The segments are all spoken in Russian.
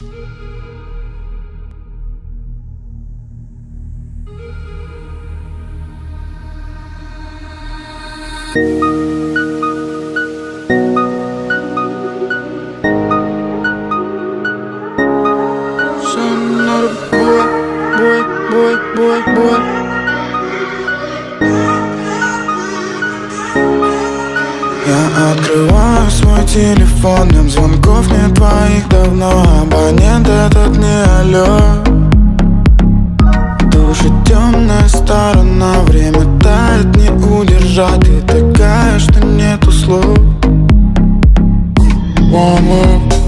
boy, boy, boy, boy. Открываю свой телефон, днем звонков нет твоих давно Абонент этот не алло Душит темная сторона, время тает, не удержать Ты такая, что нету слов. One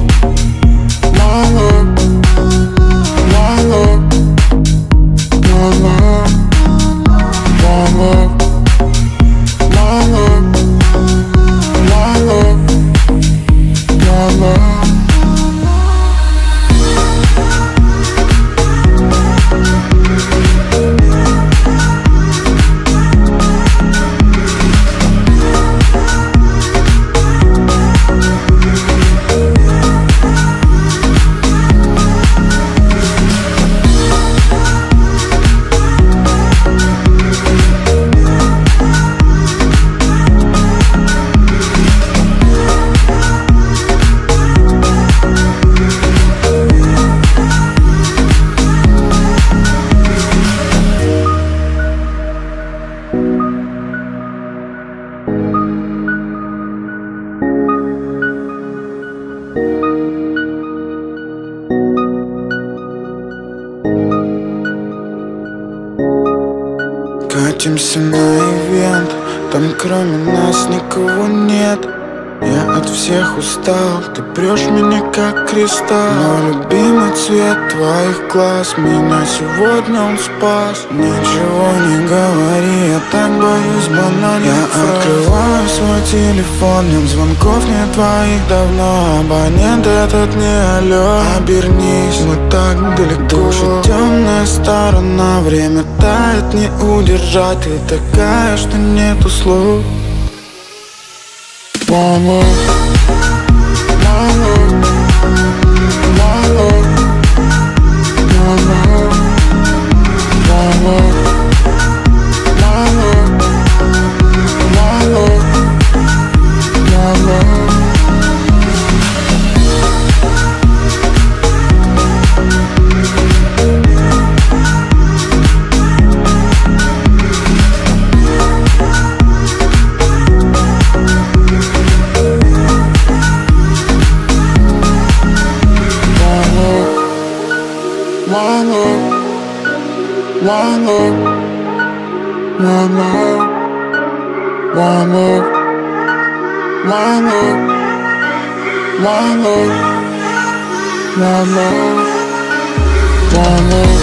Катимся на ивент. Там кроме нас никого нет Я от всех устал Ты прешь меня как кристалл. Но любимый цвет твоих глаз Меня сегодня он спас. Ничего не говори Я так боюсь банальных Я фраз. открываю свой телефон Днем звонков нет твоих давно. Абонент этот не алло. Обернись, мы так далеко. Душит темная сторона Время тает, не удержать. Ты такая, что нету слов Obama. la la la la la la La love, la love, la love, la love, la love.